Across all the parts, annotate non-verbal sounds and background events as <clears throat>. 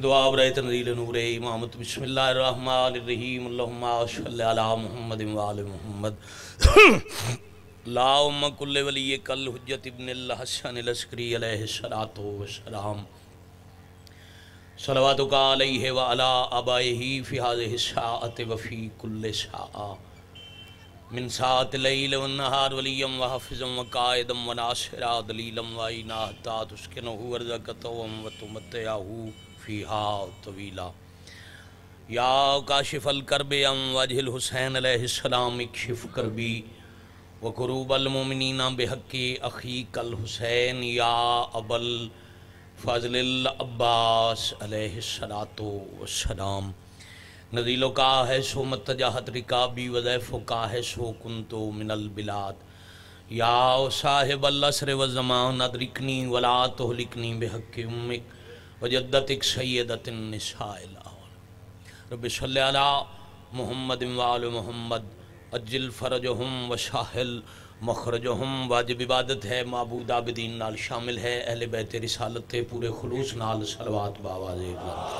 دعا برائے تنزیل نور امامت بسم اللہ الرحمن الرحیم. اللہم صلی علی محمد وآل محمد. اللہم کل ولی کل حجت ابن اللہ حسن الاسکری علیہ السلام صلواتک علیہ وعلا آبائہی فی حاضر الساعت وفی کل ساعہ. من ساعت لیل والنہار ولیم وحفظم وقائدم وناصرہ دلیلم وائنہ حتی تسکنہو ورزکتوم وتمتعہو فیہا طویلا۔ یا کاشف الکرب ام وجہ الحسین علیہ السلام، اکشف کربی۔ وقروب المومنین بحق اخیق الحسین، یا ابل فضل العباس علیہ السلام نزیلو کا ہے سو متجاہت رکابی، وضیفو کا ہے سو کنتو من البلاد۔ یا صاحب الاسر والزمان، ادرکنی ولا تہلکنی بحق امک۔ وجدتک سیدت النساء الاول رب صلی علی محمد وآل محمد. اجل فرجہم وشاہل مخرجہم واجب عبادت ہے، معبود عابدین نال شامل ہے. اہل بیت رسالت پورے خلوص نال صلوات باواز بلند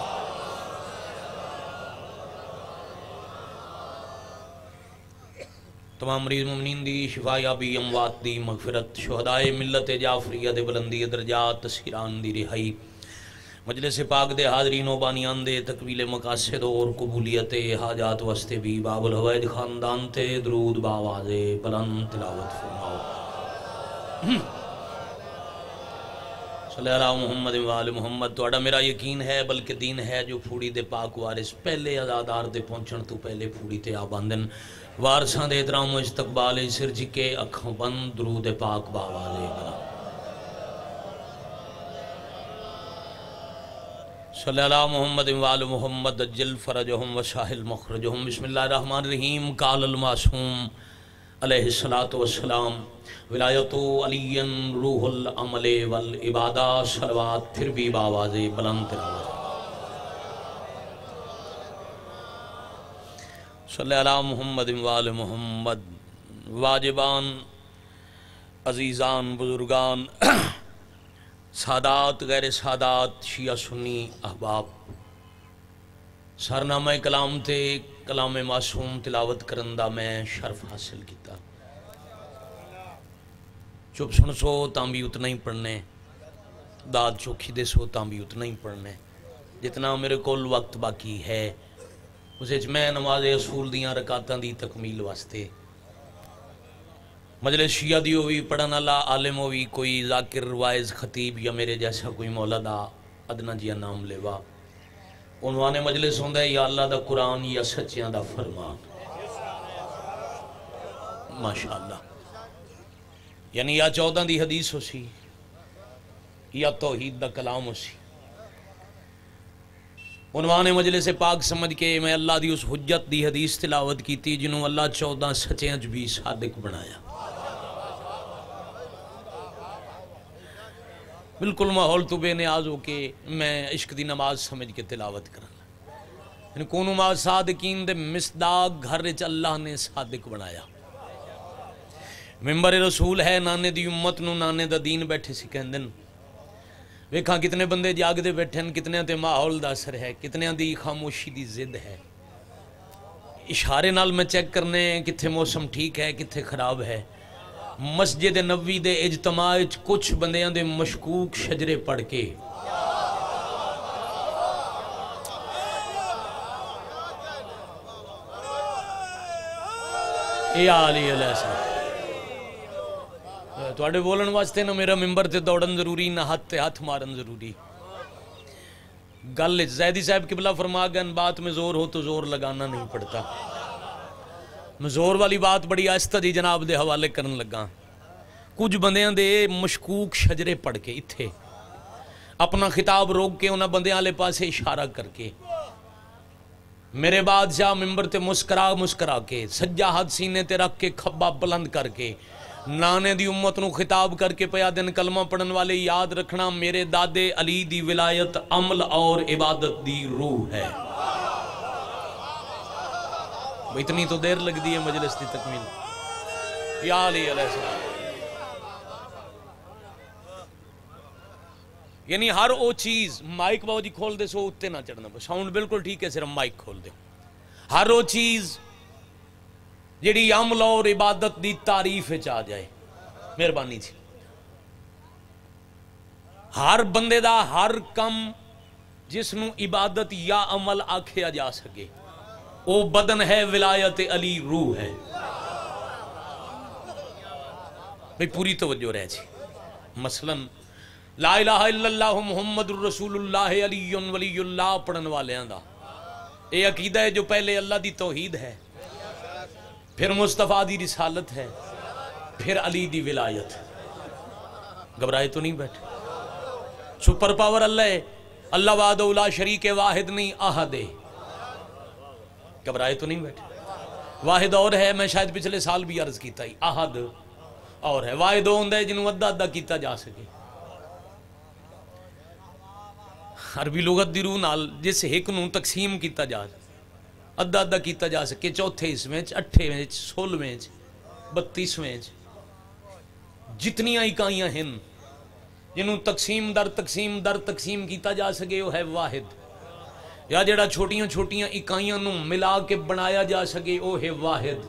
تمام مریض ممنین دی شفا یابی اموات دی مغفرت، شہدائے ملت جعفریہ دے بلندی درجات تسکیران دی رہائی۔ مجلس پاک دے حاضرین و بانیان دے تکویل مقاصد اور قبولیت حاجات وستے بھی باب الحوائد خاندان تے درود باواز بلند تلاوت فرماؤ۔ صلی اللہ محمد وآل محمد توڑا میرا یقین ہے، بلکہ دین ہے جو پھوڑی دے پاک وارس پہلے ازادار دے پہنچن تو پہلے پھوڑی تے آباندن وارسان دے ادرام و استقبال سر جی جکے اکھوں بند درود پاک باواز بلند۔ صلی اللہ محمد وآل محمد اجل فرجہم وشاہل مخرجہم. بسم اللہ الرحمن الرحیم. قال المعصوم علیہ السلام ولایت علی روح العمل والعبادہ. صلوات پھر بھی باواز بلند تلاوت. صلی اللہ محمد وآل محمد. واجبان، عزیزان، بزرگان. سادات، غیر سادات، شیعہ، سنی، احباب۔ سرنامہ کلام تے کلام معصوم تلاوت کرندہ میں شرف حاصل کیتا۔ چپ سن سو تاں بھی اتنا ہی پڑھنے۔ داد چوکھی دے سو تاں بھی اتنا ہی پڑھنے۔ جتنا میرے کول وقت باقی ہے اسے میں نماز اصول دیاں رکاتاں دی تکمیل واسطے مجلس شیعہ دی ہوئی، پڑھن اللہ عالم ہوئی، کوئی ذاکر وائز خطیب یا میرے جیسا کوئی مولادا ادنا جیا نام لیوا۔ عنوان مجلس ہوندہ ہے، یا اللہ دا قرآن یا سچیاں دا فرمان۔ ماشاءاللہ۔ یعنی یا چودہ دی حدیث ہو سی، یا توحید دا کلام ہو سی۔ عنوان مجلس پاک سمجھ کے میں اللہ دی اس حجت دی حدیث تلاوت کیتی، جنہوں اللہ چودہ سچیاں بھی صادق بنایا۔ بالکل ماحول تو بے نیاز ہو کے میں عشق دی نماز سمجھ کے تلاوت کرنا یعنی کونو ما صادقین دے مصداق گھر چ اللہ نے صادق بنایا۔ ممبر رسول ہے، نانے دی امت نو نانے دا دین بیٹھے سی کہندن۔ ویکھاں کتنے بندے جاگ دے بیٹھے ہیں، کتنے تے ماحول دا اثر ہے، کتنے دی خاموشی دی زد ہے۔ اشارے نال میں چیک کرنے کتھے موسم ٹھیک ہے، کتھے خراب ہے۔ مسجد نبوی دے اجتماع کچھ بندیاں دے مشکوک شجرے پڑھ کے۔ اے آلی علیہ السلام۔ تو اڑے بولن واسطے نہ میرا ممبر تے دوڑن ضروری، نہ ہاتھ تے ہاتھ مارن ضروری۔ گل زیدی صاحب قبلہ فرما گن بات میں زور ہو تو زور لگانا نہیں پڑتا۔ میں زور والی بات بڑی آہستہ دی جناب دے حوالے کرن لگا کچھ بندیاں دے مشکوک شجرے پڑھ کے اتھے۔ اپنا خطاب روک کے انہاں بندیاں لے پاسے اشارہ کر کے۔ میرے بادشاہ ممبر تے مسکرا مسکرا کے، سجا ہاتھ سینے تے رکھ کے کھبا بلند کر کے۔ نانے دی امت نو خطاب کر کے پیا دن کلمہ پڑھن والے یاد رکھنا میرے دادے علی دی ولایت، عمل اور عبادت دی روح ہے۔ اتنی تو دیر لگ دی ہے مجلس دی تکمیل۔ یا علی علیہ السلام۔ یعنی ہر وہ چیز مائک باؤ جی کھول دے سو اتنے نہ چڑھنا ساؤنڈ بالکل ٹھیک ہے، صرف مائک کھول دے۔ ہر وہ چیز جیڑی عمل اور عبادت دی تعریف آ جائے۔ مہربانی جی۔ ہر بندے دا ہر کم جس نو عبادت یا عمل آکھیا جا سکے۔ وہ بدن ہے ولایت علی روح ہے۔ بھئی پوری توجہ رہ جی۔ مثلا، لا الہ الا اللہ محمد الرسول اللہ علی ولی اللہ پڑھن والے دا۔ اے عقیدہ ہے جو پہلے اللہ دی توحید ہے، پھر مصطفیٰ دی رسالت ہے، پھر علی دی ولایت۔ گھبرائے تو نہیں بیٹھے۔ سپر پاور اللہ ہے، اللہ وعد اولا شریک واحد نہیں آہد ہے۔ گھبرائے تو نہیں بیٹھے۔ واحد اور ہے، میں شاید پچھلے سال بھی عرض کیتا ہی۔ آہد اور ہے۔ واحد ہوندہ ہے جنہوں ادھا ادھا کیتا جا سکے۔ عربی لغت دی روح نال جس ایک نو تقسیم کیتا جا سکے ادھا ادھا کیتا جا سکے۔ چوتھے اس میں اٹھے میں سول میں بتیس میں جتنیاں اکائیاں ہیں جنہوں تقسیم در تقسیم در تقسیم کیتا جا سکے، وہ ہے واحد۔ یا جڑا چھوٹیاں چھوٹیاں اکائیاں نو ملا کے بنایا جا سکے وہ ہے واحد۔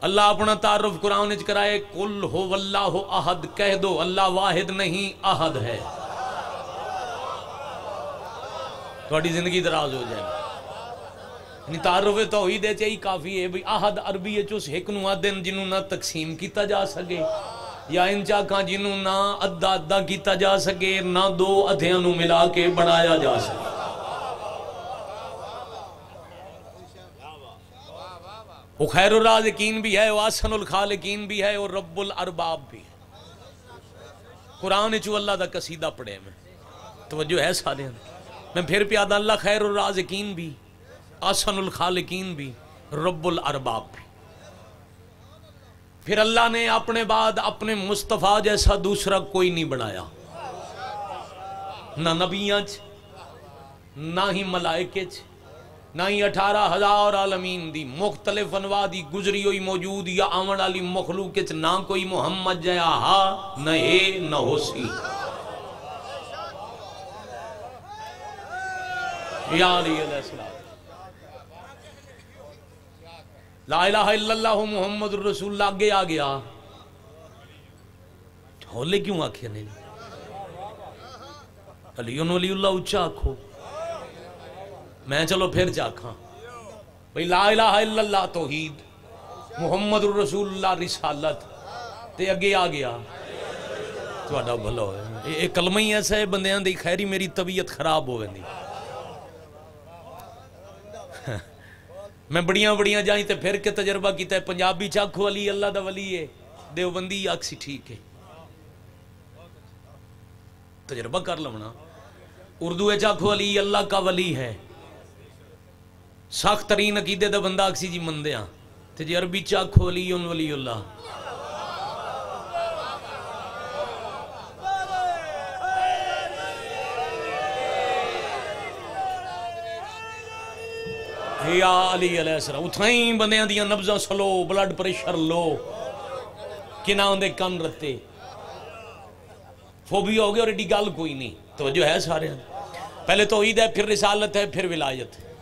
اللہ اپنا تعارف قرآن اچ کرائے کل ہو واللہ احد، کہہ دو، اللہ واحد نہیں، احد ہے۔ تھوڑی زندگی دراز ہو جائے۔ یعنی تعارف توحید ہے چاہی کافی ہے بھئی احد عربی ہے چوس ایک نو آدن جنہوں نہ تقسیم کیتا جا سکے۔ یا ان چاکاں جنہوں نہ ادھا ادھا کیتا جا سکے، نہ دو ادھیاں نو ملا کے بنایا جا سکے۔ وہ خیر الرازقین بھی ہے، وہ آسن الخالقین بھی ہے، اور رب الارباب بھی ہے۔ قرآن چو اللہ دا قصیدہ پڑھے میں۔ توجہ ہے سارے۔ ہیں میں پھر پیادہ اللہ خیر الرازقین بھی آسن الخالقین بھی، رب الارباب بھی۔ پھر اللہ نے اپنے بعد اپنے مصطفیٰ جیسا دوسرا کوئی نہیں بنایا۔ نہ نبیاں نہ ہی ملائکے نہ ہی اٹھارہ ہزار عالمین دی مختلف انواع دی گزری ہوئی موجود یا آمن علی مخلوق نہ کوئی محمد جیا ہا نہ اے، نہ ہو سی۔ یا علیہ السلام۔ لا الہ الا اللہ محمد الرسول اللہ، آگے آ گیا۔ ہولے کیوں آکھے نہیں علی ولی اللہ اچھا آکھو۔ میں چلو پھر چاکھاں بھئی لا الہ الا اللہ، توحید۔ محمد الرسول اللہ، رسالت۔ تے اگے آ گیا۔ تو اڈا بھلا ہوئے۔ ایک کلمہ ہی ایسا ہے، بندیاں دی خیری میری طبیعت خراب ہوئے نہیں میں بڑیاں بڑیاں جائیں تے پھر کے تجربہ کیتا ہے، پنجابی چاکھو علی، اللہ دا ولی ہے۔ دیوبندی آکسی ٹھیک ہے۔ تجربہ کر لونا اردو چاکھو علی، اللہ کا ولی ہے۔ سخت ترین عقیدے دا بندہ آکسی جی مندیاں تجربی تے جی عربی چاکھو علی، ان ولی اللہ۔ یا علی علیہ السلام، اتھائیں بندیاں دیاں نبزاں سلو بلڈ پریشر لو، کنا ہوندے کن رتے۔ فوبیا ہو گیا اور ایڈی گل کوئی نہیں۔ توجہ ہے سارے۔ پہلے توحید ہے، پھر رسالت ہے، پھر ولایت۔ ہے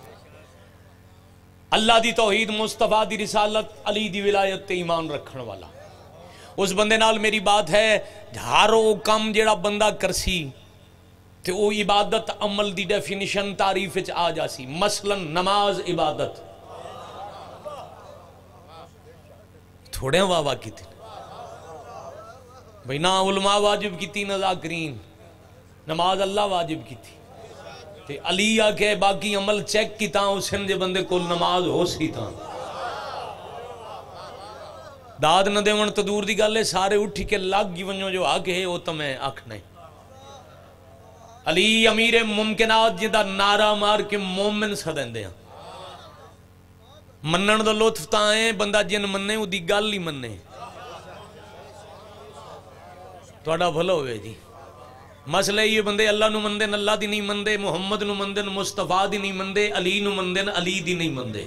اللہ دی توحید، مصطفیٰ دی رسالت، علی دی ولایت تے ایمان رکھن والا۔ اس بندے نال میری بات ہے ہارو کم جیڑا بندہ کرسی تے وہ عبادت عمل دی ڈیفینیشن تعریف آ جاسی مثلا نماز عبادت۔ تھوڑے ہاں واہ واہ کی تھی بھئی نہ علماء واجب کی تھی نہ ذاکرین نماز اللہ واجب کی تھی تے علی آکے باقی عمل چیک کی تاں اس ہندے بندے کو نماز ہو سی تاں۔ داد نہ دے ون تو دور دی گالے سارے اٹھی کے لگ گی ونجو جو آگے ہے، وہ تو میں نہیں علی امیر ممکنات جیدہ نعرہ مار کے مومن سدین دیا منن دا لطف تائیں بندہ جن مننے او گل ہی مننے توڑا بھلا ہوئے جی مسئلہ یہ بندے اللہ نو مندے اللہ دی نہیں مندے محمد نو مندے مصطفیٰ دی نہیں مندے علی نو مندے علی دی نہیں مندے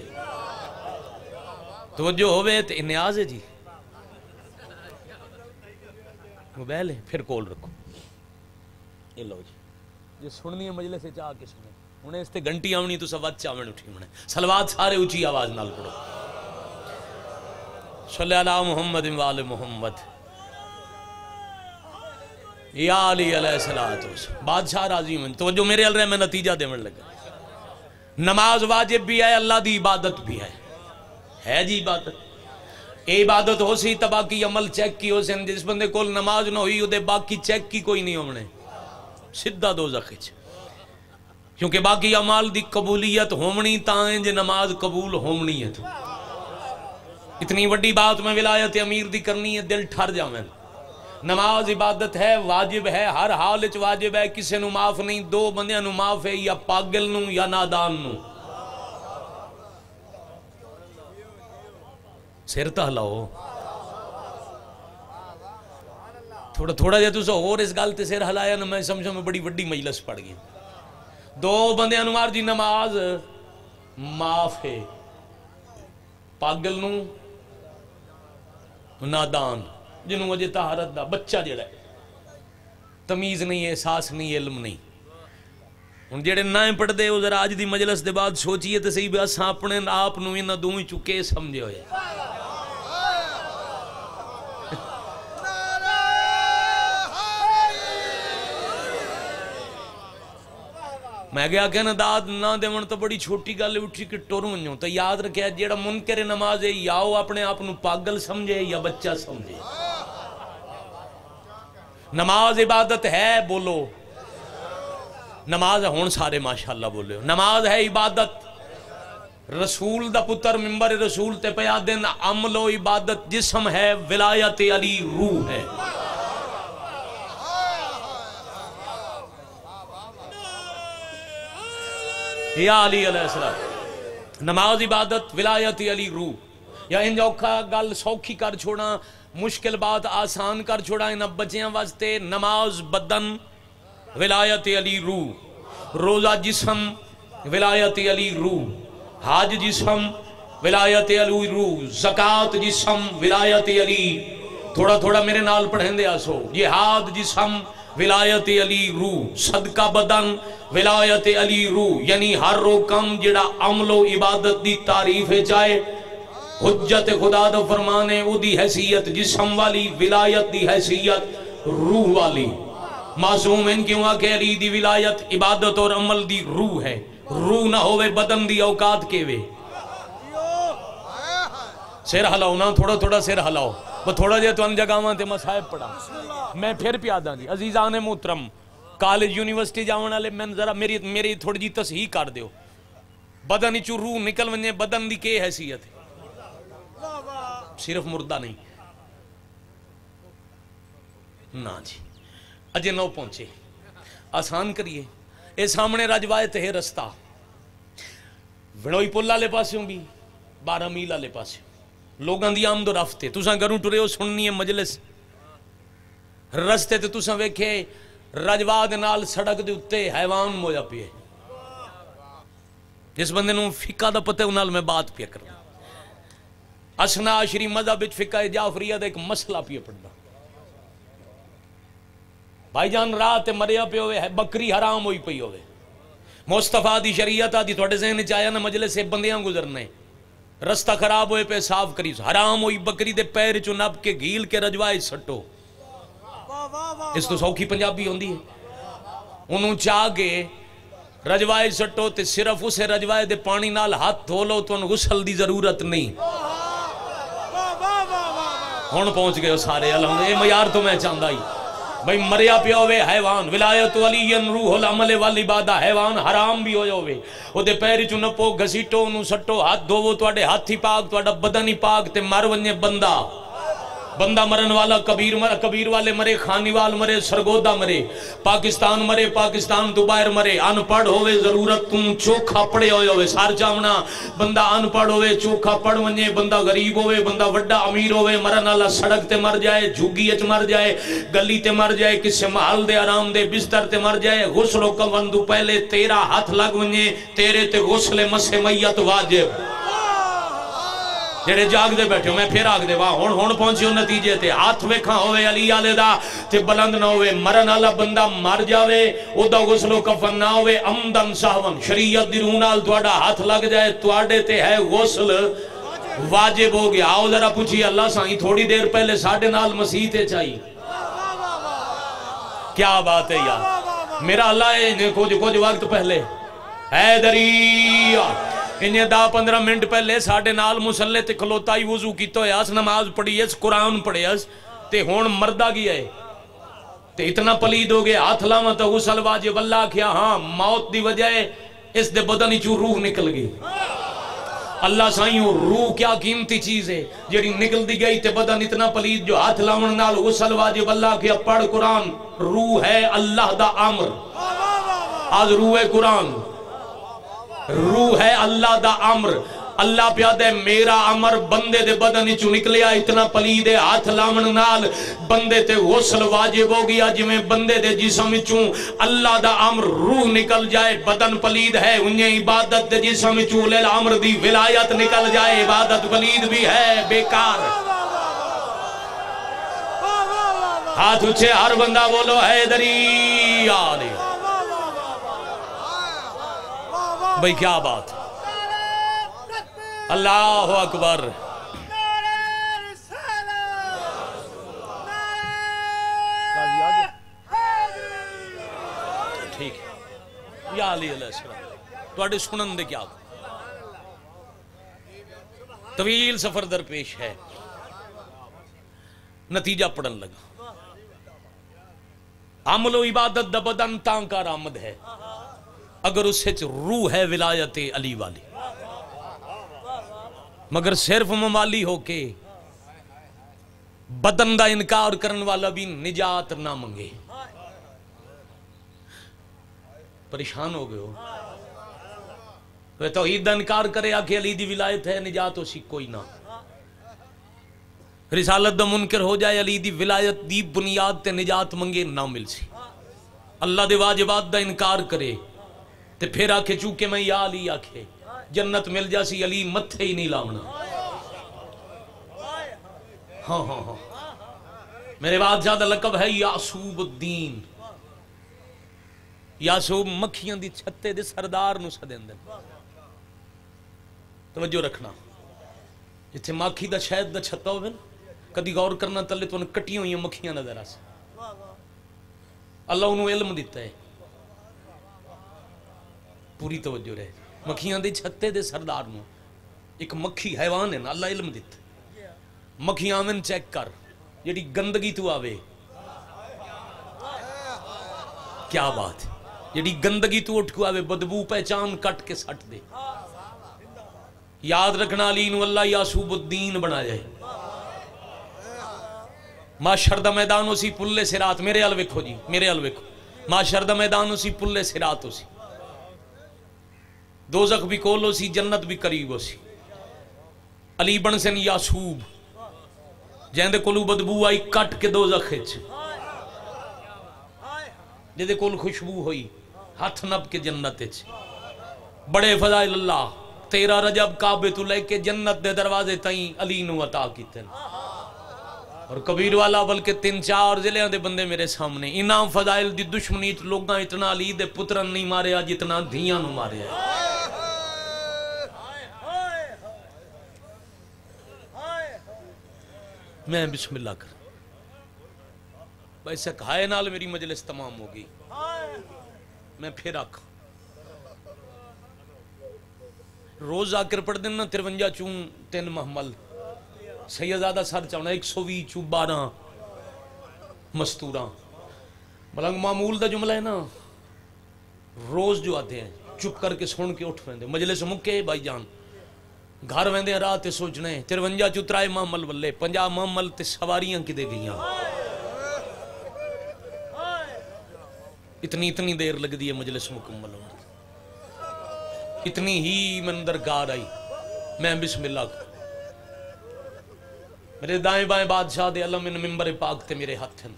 توجہ ہوئے تو انیاز ہے جی موبائل ہے پھر کول رکھو یہ لو جی جو سننی ہے مجلس سے چاہ کے سنے انہیں اس تے گھنٹی آونی تو سواد چاون اٹھی انہیں سلوات سارے اچھی آواز نال پڑھو۔ صلی اللہ محمد وال محمد۔ یا علی علیہ السلام بادشاہ راضی من جو میرے علیہ میں نتیجہ دے من لگا۔ نماز واجب بھی ہے، اللہ دی عبادت بھی ہے۔ ہے جی عبادت۔ اے عبادت ہو سی تباقی عمل چیک کی ہو سی جس بندے کول نماز نہ ہوئی ہو دے باقی چیک کی کوئی نہیں ہو ہونے سدھا دو زخچ کیونکہ باقی عمال دی قبولیت ہومنی تائیں جے نماز قبول ہومنی ہے تو اتنی وڈی بات میں ولایت امیر دی کرنی ہے، دل ٹھر جاویں نماز عبادت ہے، واجب ہے، ہر حال وچ واجب ہے۔ کسے نو معاف نہیں، دو بندیاں نو معاف ہے، یا پاگل نو یا نادان نو۔ سر تا ہلاؤ تھوڑا تھوڑا جے تسا اور اس گل تے سر ہلایا نا میں سمجھوں میں بڑی وڈی مجلس پڑ گئی دو بندیاں نو مار جی نماز معاف ہے پاگل نو نادان جنہوں وجہ طہارت دا بچہ جڑا ہے تمیز نہیں احساس نہیں علم نہیں ہن جڑے نہ پڑھ دے او ذرا اج دی مجلس دے بعد سوچئے تے صحیح بس اپنے آپ نو انہاں دوویں چکے سمجھے ہوئے میں گیا کہ نا داد نہ دیون تو بڑی چھوٹی گل اٹھی کہ ٹر ونجو تو یاد رکھے، جیڑا منکر نماز ہے، یا وہ اپنے آپ پاگل سمجھے یا بچہ سمجھے۔ نماز عبادت ہے، بولو۔ نماز ہون سارے ماشاءاللہ بولے ہو۔ نماز ہے عبادت۔ رسول دا پتر ممبر رسول تے پیا دن عمل و عبادت جسم ہے، ولایت علی روح ہے۔ یا علی علیہ السلام. نماز عبادت، ولایت علی روح. یا ان اوکھا گل سوکھی کر چھوڑا مشکل بات آسان کر چھوڑا ان بچیاں واسطے نماز بدن، ولایت علی روح. روزہ جسم، ولایت علی روح. حاج جسم، ولایت علی روح. زکاة جسم، ولایت علی. تھوڑا تھوڑا میرے نال پڑھیں دے آسو جہاد جسم ولایت علی روح صدقہ بدن، ولایت علی روح یعنی ہر روکم جڑا عمل و عبادت دی تعریف چاہے حجت خدا دا فرمانے، او دی حیثیت، جسم والی، ولایت دی حیثیت، روح والی۔ معصوم ان کیوں آکے علی دی ولایت عبادت اور عمل دی روح ہے۔ روح نہ ہوئے بدن دی اوقات کے وے سر ہلاؤ نا، تھوڑا تھوڑا سر ہلاؤ۔ وہ تھوڑا جے تو ان جگہ تے مسائب پڑا۔ میں پھر پیادا جی عزیزان محترم، کالج، یونیورسٹی جاؤن والے، میں ذرا میری میری تھوڑی جی تصحیح کر دیو۔ بدن چ روح نکل ونجے، بدن دی کی حیثیت ہے؟ صرف مردہ نہیں۔ نا جی اجے نو پہنچے۔ آسان کریے۔ اے سامنے رجوایت ہے رستہ۔ وڑوئی پل والے پاسوں بھی، بارہ میل والے پاسوں لوگاں دی آمد و رفتے تساں گھروں ٹرے ہو، سننی ہے مجلس۔ رستے تے تساں ویکھے، رجوا دے نال سڑک دے اتے حیوان مویا پیے جس بندے نو فقہ دا پتہ انال میں بات پیا کرنا۔ اسنا عشری مذہب وچ فقہ جعفریہ دا ایک مسئلہ پیا پڑنا بھائی جان، رات مریا پہ ہوئے، بکری حرام ہوئی پئی ہوئے۔ مصطفیٰ دی شریعت آدھی تھوڑے ذہن چاہیا نا، مجلس سے بندیاں گزرنے۔ رستہ خراب ہوئے پہ صاف کری، حرام ہوئی، بکری دے پیر چو نب کے گھیل کے رجوائے سٹو۔ اس تو سوکھی پنجابی ہوندی ہے۔ انہوں چاہ کے رجوائے سٹو تے صرف اسے رجوائے دے پانی نال ہاتھ دھو لو تو ان غسل دی ضرورت نہیں۔ ہون پہنچ گئے سارے الحمد اے میار تو میں چاہتا ہی۔ بھئی مریا پیا ہوئے، حیوان، ولایت علی روح العمل والعبادہ حیوان حرام بھی ہوئے ہوئے۔ او دے پیری چو نپو، گھسیٹو انہوں سٹو، ہاتھ دو وہ توڑے ہاتھی پاک توڑا بدنی پاک تے مر ونجے بندہ۔ بندہ مرن والا، کبیر مر، کبیر والے مرے، خانیوال مرے سرگودہ مرے، پاکستان مرے، پاکستان تو باہر مرے ان پڑھ ہوئے، ضرورت تم چوکھا پڑے ہوئے ہوئے سار چاونا بندہ ان پڑھ ہوئے، چوکھا پڑھ ونجے، بندہ غریب ہوئے، بندہ وڈا امیر ہوئے، مرن والا سڑک تے مر جائے، جھوگی اچ مر جائے، گلی تے مر جائے، کسے محل دے آرام دے بستر تے مر جائے، غسل و کمندو پہلے تیرا ہاتھ لگ ونجے، تیرے تے غسل مسے میت واجب۔ تیرے جاگ دے بیٹھے ہو میں پھر آگ دے وہاں ہون ہون پہنچے ہو نتیجے تے ہاتھ ویکھاں ہوئے علی آلے دا تے بلند نہ ہوئے مرن اللہ بندہ مار جاوے او دا غسلو کفن نہ ہوئے امدن ساون شریعت دی رونال دوڑا ہاتھ لگ جائے توڑے تے ہے غسل واجب ہو گیا آؤ ذرا پوچھئے اللہ سائیں تھوڑی دیر پہلے ساڑھے نال مسیح تے چاہیے کیا بات ہے یا میرا اللہ ہے کچھ کچھ وقت پہلے ہے دریہ انہیں دا پندرہ منٹ پہلے ساڑھے نال مسلح تے کھلوتا ہی وضو کیتا ہے اس نماز پڑھی ہے اس قرآن پڑھی ہے تے ہون مردہ گیا ہے تے اتنا پلید ہو گیا ہاتھ لاواں تے غسل واجب اللہ کیا ہاں موت دی وجہ ہے اس دے بدن چو روح نکل گئی اللہ سائیوں روح کیا قیمتی چیز ہے جیڑی نکل دی گئی تے بدن اتنا پلید جو آتھ لاون نال غسل واجب اللہ کیا پڑھ قرآن روح ہے اللہ دا عمر آج روح ہے قرآن روح ہے اللہ دا امر۔ اللہ پیا دے میرا امر بندے دے بدن چو نکلیا، اتنا پلی دے ہاتھ لامن نال۔ بندے تے غسل واجب ہو گیا جویں بندے دے جسم چوں اللہ دا امر روح نکل جائے، بدن پلید ہے۔ انہیں عبادت دے جسم چوں لیل امر دی ولایت نکل جائے، عبادت پلید بھی ہے، بیکار۔ ہاتھ اچھے، ہر بندہ بولو ہے دریا دیا بھئی کیا بات؟ اللہ اکبر۔ ٹھیک یا علی علیہ السلام تھوڑے سنن دے کیا؟ طویل سفر درپیش ہے۔ نتیجہ پڑھن لگا۔ عمل و عبادت دبدن تانکار آمد ہے۔ اگر اس سے روح ہے ولایت علی والی۔ مگر صرف ممالی ہو کے بدن دا انکار کرن والا بھی نجات نہ منگے۔ پریشان ہو گئے ہو۔ توحید دا انکار کرے آ علی دی ولایت ہے، نجات ہو سی کوئی نہ۔ رسالت دا منکر ہو جائے، علی دی ولایت دی بنیاد تے نجات منگے نہ مل سی اللہ دے واجبات دا انکار کرے۔ تے پھر آکھے چونکہ میں یا علی آکھے، جنت مل جا سی علی متھے ہی نہیں لامنا ہاں ہاں ہاں۔ میرے بعد زیادہ لقب ہے یاسوب الدین۔ یاسوب مکھیاں دی چھتے دے سردار نو سدین دے توجہ رکھنا۔ جتھے مکھی دا شہد دا چھتا ہو بھی کدی غور کرنا تلے تو ان کٹیوں یہ مکھیاں نظر آسے۔ اللہ انہوں علم دیتا ہے۔ پوری توجہ رہے۔ مکھیاں دی چھتے دے سردار نو۔ ایک مکھی حیوان ہے نا، اللہ علم دیت مکھیاں آمن چیک کر۔ جیڑی گندگی تو آوے۔ کیا بات۔ جیڑی گندگی تو اٹھ کو آوے، بدبو پہچان کٹ کے سٹ دے۔ یاد رکھنا علی نو اللہ یاسوب الدین بنا جائے۔ معاشر دا میدان اسی پلے سرات میرے ال ویکھو جی میرے ال ویکھو۔ معاشر دا میدان اسی پلے سرات اسی۔ دوزخ بھی کولو سی جنت بھی قریب سی علی بن سن یاسوب جہاں دے کولو بدبو آئی کٹ کے دوزخ وچ۔ جے دے کول خوشبو ہوئی ہاتھ نب کے جنت وچ۔ بڑے فضائل اللہ، تیرا رجب کعبت تو لے کے جنت دے دروازے تائیں علی نو عطا کی تن اور کبیر والا بلکہ تین چار ضلع دے بندے میرے سامنے انعام فضائل دی دشمنی لوگاں اتنا علی دے پترن نہیں مارے، آج اتنا دھیاں نو مارے۔ آج میں بسم اللہ کر بھائی سکھائے نال میری مجلس تمام ہو گئی۔ میں پھر آکھا روز آ کر پڑھ دینا ترونجا چون تین محمل۔ سیدادہ سر چاہنا ایک سو بھی چوں بارہ مستوراں۔ ملنگ معمول دا جملہ ہے نا۔ روز جو آتے ہیں، چپ کر کے سن کے اٹھ پہنے مجلس مکے، بھائی جان۔ گھر ویندے رات سوچنے ترونجا چترائے مامل ولے پنجا مامل تے سواریاں کی دے گئیاں اتنی اتنی دیر لگ دیئے ہے مجلس مکمل ہوں اتنی ہی میں اندر گار آئی میں بسم اللہ کر میرے دائیں بائیں بادشاہ دے علم ان ممبر پاک تے میرے ہاتھ ہیں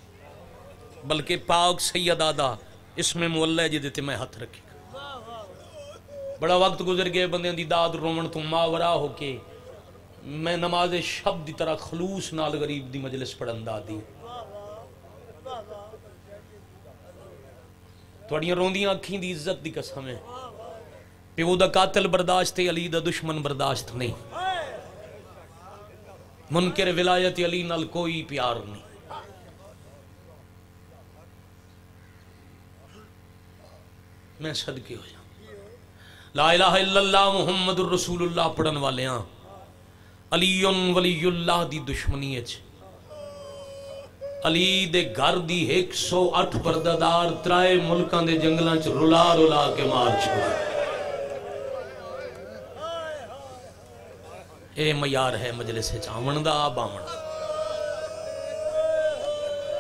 بلکہ پاک سیدہ دا اس میں مولہ جی دیتے میں ہاتھ رکھے بڑا وقت گزر گئے بندے دی داد رومن تو ماورا ہو کے۔ میں نماز شب دی طرح خلوص نال غریب دی مجلس پڑھن دا دی۔ توڑیاں روندیاں اکھیں دی عزت دی قسم ہے۔ پیو دا قاتل برداشت تے علی دا دشمن برداشت نہیں۔ منکر ولایت علی نال کوئی پیار نہیں۔ میں صدقی ہو جاؤں۔ لا الہ الا اللہ محمد الرسول اللہ پڑھن والے ہاں۔ علی ولی اللہ دی دشمنی اچ۔ علی دے گھر دی ایک سو اٹھ پردادار ترائے ملکاں دے جنگلاں چ رلا رلا کے مار چھوڑا اے معیار ہے مجلس چاون دا باون۔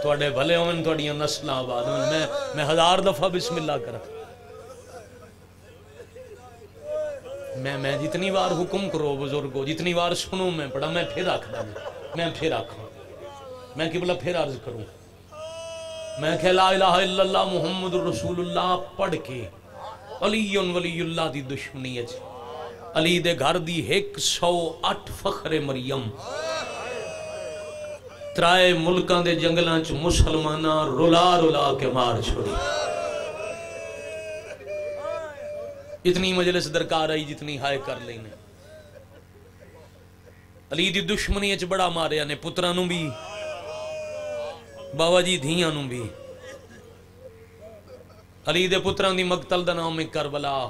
تواڈے بھلے ہون تواڈیاں نسلاں آباد ہون میں میں ہزار دفعہ بسم اللہ کراں میں میں جتنی بار حکم کرو بزرگو، جتنی بار سنو میں پڑھا میں پھر آکھ دا میں پھر آکھوں۔ میں قبلہ پھر عرض کروں۔ میں کہ لا الہ الا اللہ محمد رسول اللہ پڑھ کے علی ولی اللہ دی دشمنی ہے جی۔ علی دے گھر دی ایک سو اٹھ فخر مریم۔ ترائے ملکاں دے جنگلاں چ مسلمانہ رلا رلا کے مار چھوڑی۔ اتنی مجلس درکار آئی، جتنی ہائے کر لینے علی دی دشمنی اچ بڑا ماریا نے پترانوں بھی، بابا جی دھیاں بھی۔ علی دے پتران دی مقتل دا نام ہے کربلا۔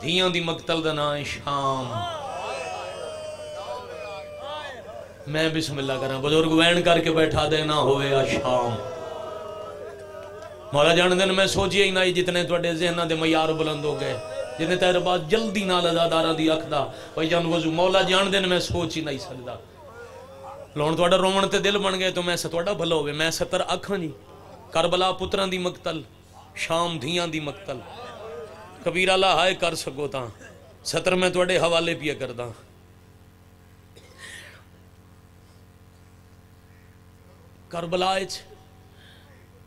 دھیاں دی مقتل دا نام ہے شام۔ میں بسم اللہ کرنا بزرگ وین کر کے بیٹھا دینا ہوئے آ شام۔ مولا جان دن میں سوچیا ہی نہ جتنے توڑے ذہنہ دے معیار بلند ہو گئے جتنے تیرے بعد جلدی نال ازادارہ دی اکھدا بھائی جان وضو مولا جان دن میں سوچ ہی نہیں سکدا لون توڑا رومن تے دل بن گئے تو میں ستوڑا بھلا ہوئے میں ستر اکھاں جی کربلا پتران دی مقتل شام دھیاں دی مقتل کبیر اللہ ہائے کر سکو تا ستر میں توڑے حوالے پیا کردا کربلا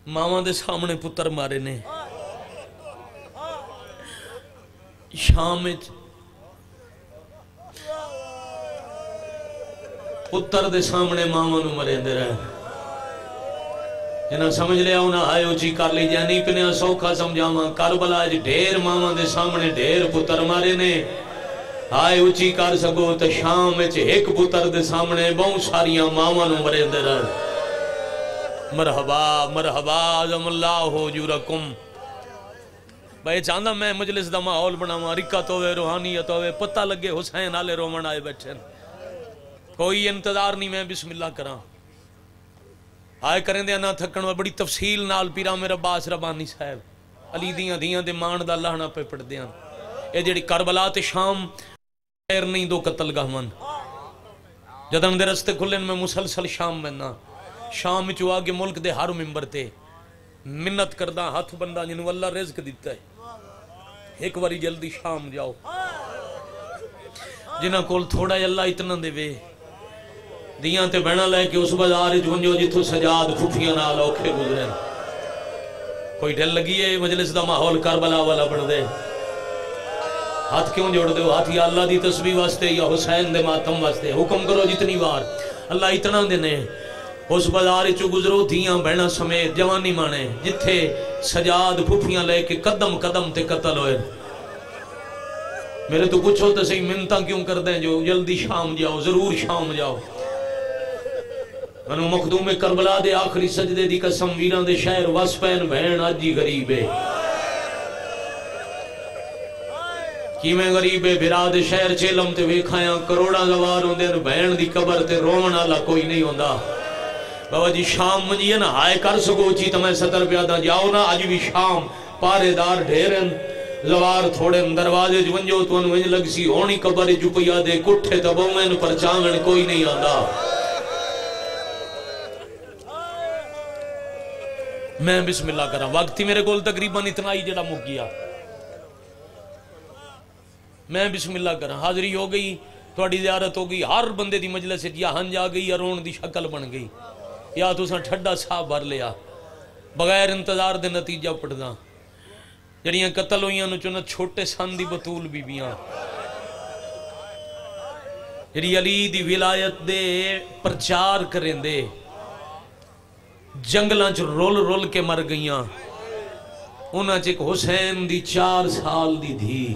اچ ماواں دے سامنے پتر مارے نے شام اچ پتر دے سامنے ماواں نو مرے دے رہے جنہاں سمجھ لیا انہاں آئے اچھی کر لی جانی پنیا سوکھا سمجھاواں کربلا اچ ڈھیر ماواں دے سامنے ڈھیر پتر مارے نے آئے اچھی کر سکو تو شام اچ ایک پتر دے سامنے بہت ساریاں ماواں نو مرے دے رہے مرحبا مرحبا، عظم اللہ ہو جورکم بھائی چاندہ میں مجلس دا ماحول بناواں رکت ہوئے روحانیت ہوئے پتہ لگے حسین آلے رومن آئے بیٹھے کوئی انتظار نہیں میں بسم اللہ کراں۔ آئے کریں دے انا تھکن بڑی تفصیل نال پیرا میرا باس ربانی صاحب۔ علی دیاں دیاں دے مان دا اللہ نہ پہ پڑھ دیاں اے جڑی کربلا تے شام خیر نہیں دو قتل گہمن جدن دے رستے کھلن میں مسلسل شام میں نہ شام چو آگے ملک دے ہر ممبر تے منت کردہ ہاتھ بندہ جنہوں اللہ رزق دیتا ہے۔ ایک واری جلدی شام جاؤ۔ جنہ کول تھوڑا اللہ اتنا دے وے۔ دیاں تے بہنا لے کہ اس بازار جھونجو جتھو سجاد پھوپیاں نال اوکھے گزرے۔ کوئی ڈھل لگی ہے مجلس دا ماحول کربلا والا بڑھ دے۔ ہاتھ کیوں جوڑ دے ہاتھ یا اللہ دی تسبیح واسطے یا حسین دے ماتم واسطے۔ حکم کرو جتنی بار اللہ اتنا دینے اس بازار چو گزرو دھیاں بہنا سمیت جوانی مانے، جتھے سجاد پھوپیاں لے کے قدم قدم تے قتل ہوئے۔ میرے تو پوچھو تو صحیح منتاں کیوں کر دیں جو جلدی شام جاؤ، ضرور شام جاؤ۔ منو مخدوم کربلا دے آخری سجدے دی قسم ویران دے شہر واسپین بہن آجی غریب ہے۔ کی میں غریب ہے؟ بھرا دے شہر چیلم تے ویکھایاں کروڑا زوار ہوں دے بہن دی قبر تے رومن آلا کوئی نہیں ہوندہ بابا جی شام مجھے یہ نا؟ ہائے، کر سکو چی تو میں ستر پیادا جاؤ نا، آج بھی شام۔ پارے دار ڈھیرن زوار تھوڑے دروازے جو ونجو تو ان ونج لگ سی۔ ہونی قبر جو پیا دے کٹھے تبو میں ان پر چانگن کوئی نہیں آدھا میں بسم اللہ کرا وقتی میرے گول تقریباً اتنا ہی جڑا مک گیا۔ میں بسم اللہ کرا حاضری ہو گئی تھوڑی زیارت ہو گئی۔ ہر بندے دی مجلس یا ہنج آ گئی یا رون دی شکل بن گئی۔ یا تساں ٹھڈا سا بھر لیا، بغیر انتظار دے نتیجہ پٹدا۔ جڑیاں قتل ہوئیاں نو چنا چھوٹے سن دی بتول بیبیاں جڑی علی دی ولایت دے پرچار کریں دے جنگلاں چ رول رول کے مر گئیاں۔ انہاں چ حسین دی چار سال دی دھی۔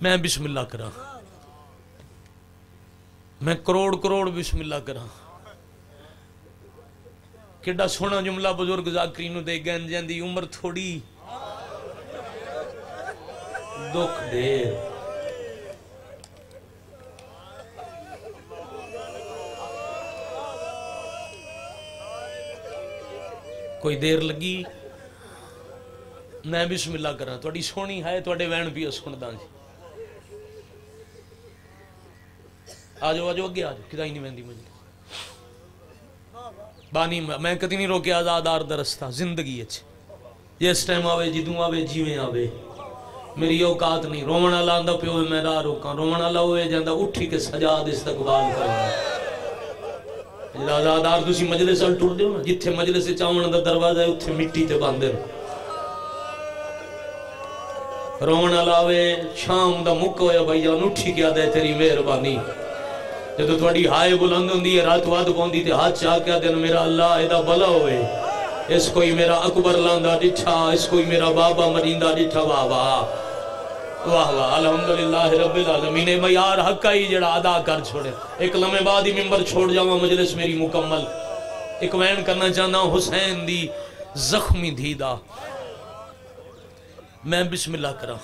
میں بسم اللہ کراں۔ ਮੈਂ ਕਰੋੜ ਕਰੋੜ ਬਿਸਮਿਲ੍ਲਾ ਕਰਾਂ। ਕਿੱਡਾ ਸੋਹਣਾ ਜੁਮਲਾ ਬਜ਼ੁਰਗ ਜ਼ਾਕਰੀ ਨੂੰ ਦੇ ਗਏ ਜਾਂਦੀ ਉਮਰ ਥੋੜੀ ਦੁੱਖ ਦੇ। ਕੋਈ ਦੇਰ ਲੱਗੀ? ਮੈਂ ਬਿਸਮਿਲ੍ਲਾ ਕਰਾਂ। ਤੁਹਾਡੀ ਸੋਹਣੀ ਹੈ ਤੁਹਾਡੇ ਵੈਣ ਵੀ ਸੁਣਦਾ ਜੀ। آ آجو آ جاؤ اگے آ جاؤ کدائی نہیں ویندی مجھ بانی، میں کتی نہیں روکے، آزاد آر درستہ، زندگی اچھے جس ٹائم آوے، جدوں آوے، جیویں آوے۔ میری اوقات نہیں، رومن اللہ آندہ پہ ہوئے، میں راہ رومن اللہ ہوئے جاندہ اٹھی کے سجاد استقبال کرنا اللہ آزاد آر دوسری مجلس آل ٹور دیو جتھے مجلس چاون اندر دروازہ ہے، اتھے مٹی تے باندے رومن اللہ ہوئے شام دا مکہ ہویا، بھائی جان، اٹھی کیا دے تیری مہربانی۔ جب تو تھوڑی ہائے بلند ہوں دی رات واد ਵੱਧ دی تے ہاتھ چاہ کیا دن میرا اللہ ਇਹਦਾ ਭਲਾ ਹੋਵੇ ਇਸ ਕੋਈ ਮੇਰਾ ਅਕਬਰ ਲਾਂਦਾ ਡਿੱਠਾ ਇਸ ਕੋਈ ਮੇਰਾ ਬਾਬਾ ਮਰਿੰਦਾ ਡਿੱਠਾ ਵਾਹ ਵਾਹ واہ واہ، الحمدللہ رب العالمین میں یار حق کا ہی جڑا ادا کر چھوڑے۔ ایک لمحے بعد ہی ممبر چھوڑ جاواں، مجلس میری مکمل۔ ایک وین کرنا چاہنا حسین دی زخمی دیدہ میں بسم اللہ کراں۔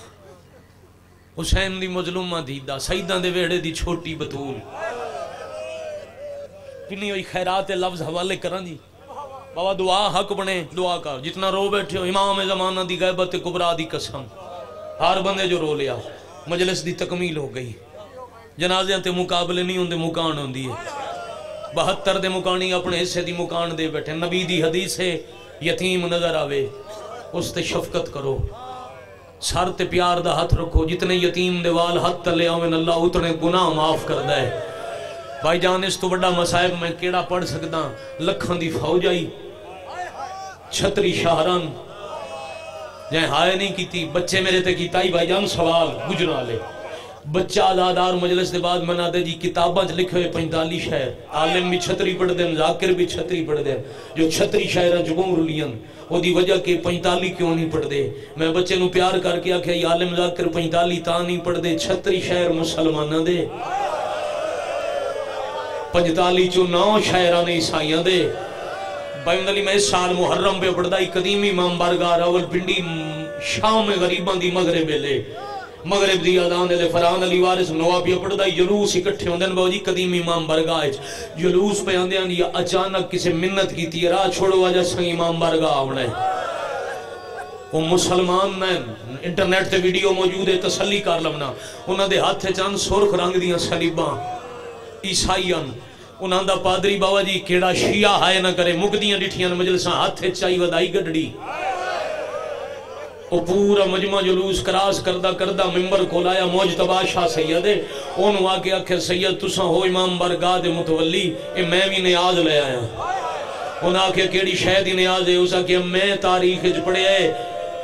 حسین دی مظلومہ دیدہ سیدہ دے ویڑے دی چھوٹی بطول۔ کنی ہوئی خیرات لفظ حوالے کرن جی بابا دعا حق بنے دعا کر جتنا رو بیٹھے ہو امام زمانہ دی غیبت کبرا دی قسم ہر بندے جو رو لیا مجلس دی تکمیل ہو گئی جنازیاں تے مقابلے نہیں ہوندے مکان ہوندی ہے بہتر دے مکانی اپنے حصے دی مکان دے بیٹھے نبی دی حدیث ہے یتیم نظر آوے اس تے شفقت کرو سر تے پیار دا ہاتھ رکھو جتنے یتیم دے وال ہاتھ تلے آویں اللہ اتنے گناہ معاف کردا ہے بھائی جان اس تو بڑا مسائب میں کیڑا پڑھ سکتا لکھان دی فوج آئی چھتری شہران جائیں ہائے نہیں کیتی بچے میرے تے کیتا ہی بھائی جان سوال گجنا لے بچہ آزادار مجلس دے بعد منا دے جی کتاباں چ لکھے ہوئے پنجالی شہر عالم بھی چھتری پڑھ دین ذاکر بھی چھتری پڑھ دین جو چھتری شہراں چ گم رلین او دی وجہ کے پنجالی کیوں نہیں پڑھ دے میں بچے نو پیار کر کے آکھا یہ عالم ذاکر پنجالی تا نہیں پڑھ دے چھتری شہر مسلمانہ دے آئے پنجتالی چو نو شہران عیسائیاں دے بائیون علی میں سال محرم پہ پڑھدائی قدیمی امام بارگاہ راول پنڈی شام میں غریباں دی مغرب لے مغرب دی آدان دے فران علی وارس نواب پہ نوابیہ پڑھدائی جلوس اکٹھے ہوندن باو جی قدیم امام بارگاہ جلوس پہ آن دے آن یہ اچانک کسے منت کی تیرا چھوڑو آجا سنگ امام بارگاہ آوڑے وہ مسلمان میں انٹرنیٹ تے ویڈیو موجود ہے تسلی کار لمنا انہ دے ہاتھ چاند سرخ رنگ دیاں سلیبان عیسائیان۔ انہاں دا پادری بابا جی کیڑا شیعہ ہائے نہ کرے مکدیاں ڈٹھیاں مجلساں ہاتھے چائی ودائی گڑڑی او پورا مجمع جلوس کراس کردہ کردہ ممبر کھولایا موج تباہ شاہ سید۔ ہے انہوں آ کے آخر سید تسا ہو امام برگاہ دے متولی، اے میں بھی نیاز لے آیا۔ انہوں آخیا کیڑی شہد ہی نیاز ہے؟ اس کہ میں تاریخ چ پڑھیا ہے،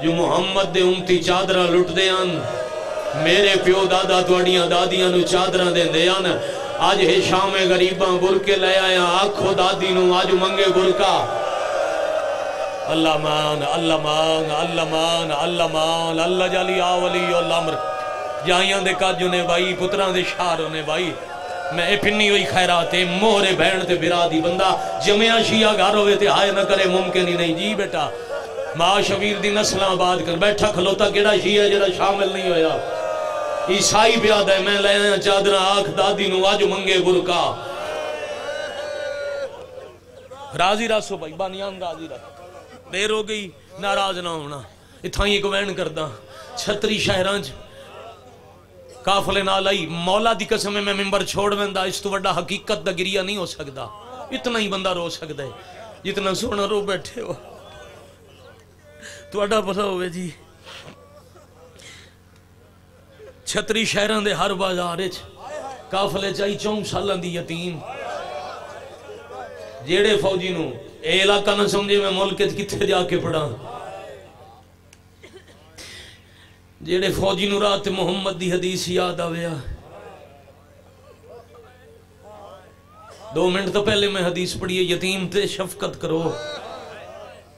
جو محمد دے امتی چادرہ لٹ دے آن میرے پیو دادا تواڑیاں دادیاں نو چادرہ دے دے آن آج ہی شام گریباں غریباں برکے لے آیا، آنکھ خدا دینوں آج منگے برکا اللہ مان اللہ مان اللہ مان اللہ مان، اللہ جالی آولی اللہ مر جائیاں دے کاجوں نے بھائی پتران دے شاروں نے بھائی۔ میں اپنی ہوئی خیرات ہے مورے بہن برا دی بندہ۔ جمعہ شیعہ گھر ہوئے تھے آئے نہ کرے، ممکن ہی نہیں۔ جی بیٹا ماں شبیر دی نسلہ آباد کر، بیٹھا کھلوتا کیڑا شیعہ جڑا شامل نہیں ہویا؟ عیسائی پیادہ ہے، میں لینا چادر آنکھ دادی نو منگے برکا راضی رہ بھائی، بانیان راضی رہ دیر ہو گئی، ناراض نہ ہونا۔ اتھائیں ایک وین کردہ چھتری شہرانج کافلے نال آئی۔ مولا دی قسم میں ممبر چھوڑ ویندا۔ اس تو وڈا حقیقت دا گریہ نہیں ہو سکدا۔ اتنا ہی بندہ رو سکدا ہے۔ جتنا سونا رو بیٹھے ہو۔ تہاڈا بھلا ہوے جی چھتری شہران دے ہر بازار اچھ کافلے چاہی چون سالان دی یتیم۔ جیڑے فوجی نو اے علاقہ نہ سمجھے میں ملک کتے جا کے پڑھا جیڑے فوجی نو رات محمد دی حدیث یاد آویا دو منٹ تا پہلے میں حدیث پڑھی یتیم تے شفقت کرو۔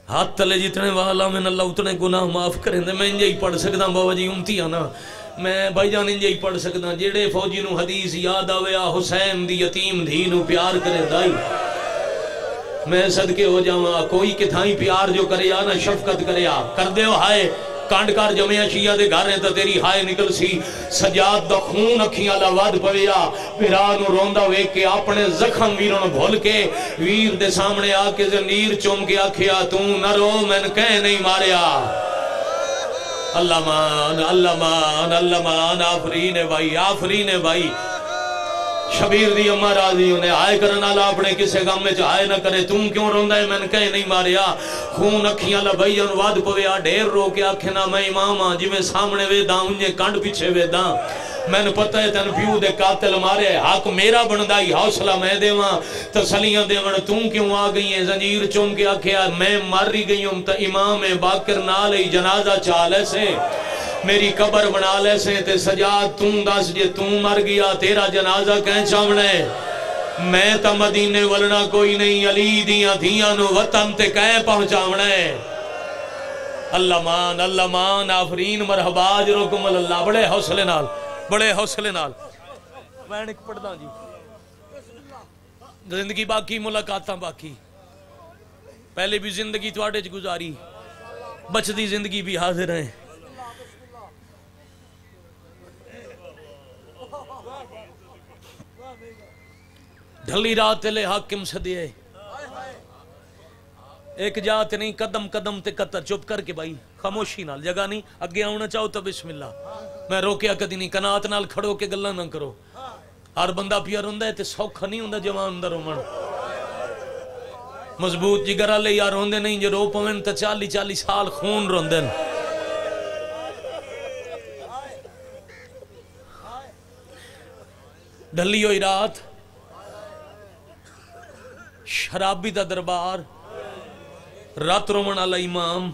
ہاتھ تلے جتنے والا من اللہ اتنے گناہ معاف کریں دے، میں انجھے ہی پڑھ سکتا بابا جی امتی آنا میں بھائی جان انجے ہی پڑھ سکتا جیڑے فوجی نو حدیث یاد آویا حسین دی یتیم دھی نو پیار کرے، دائی۔ میں صدقے ہو جاؤں کوئی کتھائیں پیار جو کرے آنا شفقت کرے، آ۔ کر دے ہو ہائے۔ کانڈ کار جمعیہ شیعہ دے گھر تا تیری ہائے نکل سی۔ سجاد دا خون اکھیاں لواد پویا پیرانو روندا وے کے اپنے زخم ویرون بھول کے ویر دے سامنے آکے زنیر چوم کے آکھیا تو نہ رو، میں کہہ نہیں ماریا اللہ مان اللہ مان اللہ مان آفرین بھائی آفرین بھائی۔ شبیر دی امہ راضی انہیں آئے کرنا اللہ اپنے کسے غم میں چاہے نہ کرے۔ تم کیوں روندہ ہے؟ میں نے کہے نہیں ماریا۔ خون اکھیاں لبائی انواد پویا ڈیر رو کے آکھنا میں امام ہاں جی میں سامنے وے داں انجے کانڈ پیچھے وے داں میں نے پتہ ہے تن پیو دے قاتل مارے حق میرا بندائی حوصلہ میں دے وہاں تسلیاں دے وہاں تم کیوں آ گئی ہیں زنجیر چوم کے آکھیا میں مر رہی گئی ہوں تا امام باکر نالے جنازہ چالے سے میری قبر بنا لے سے تے سجاد تم دس جے تم مر گیا تیرا جنازہ کہیں چاونے میں تا مدینے ولنا کوئی نہیں علی دیاں دیاں نو وطن تے کہیں پہنچاونے اللہ مان اللہ مان آفرین مرحبا جرکم اللہ بڑے حوصلے نال بڑے حوصلے نال۔ میں نے پڑھ دا جی۔ زندگی باقی ملاقاتاں باقی۔ پہلے بھی زندگی تواڈے چ گزاری۔ بچ دی زندگی بھی حاضر ہیں۔ ڈھلی رات لے حاکم صدیے ایک جات نہیں، قدم قدم تے قطر، چپ کر کے بھائی، خاموشی نال، جگہ نہیں، اگے آنا چاہو تو بسم اللہ۔ میں روکیا کدی نہیں کنات نال کھڑو کے گلہ نہ کرو۔ ہر بندہ پیا روندہ ہے تے سوکھا نہیں ہوندہ جوان اندر رومن مضبوط جگرہ لے یار روندے نہیں، جو رو پوین تا چالی چالی سال خون روندن ڈھلی ہوئی رات۔ شرابی دا دربار۔ رات رومن والا امام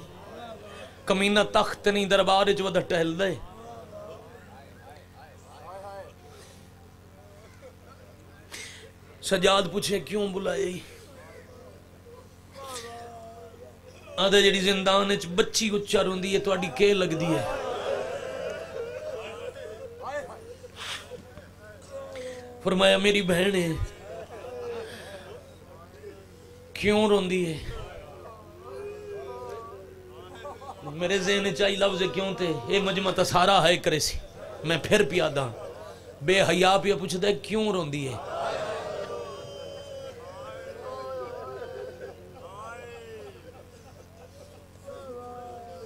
کمینہ تخت نہیں دربار جو ودہ ٹہل دے سجاد پوچھے کیوں بلائے آدھے جڑی زندان اچ بچی اچھا روندی ہے تو اڈی کے لگ دی ہے فرمایا میری بہن ہے کیوں روندی ہے میرے ذہن چاہی لفظ کیوں تھے اے مجمع تسارا ہے کرے سی۔ میں پھر ہاں۔ پیا دا بے حیاء پیا پوچھ دے کیوں روندی ہے؟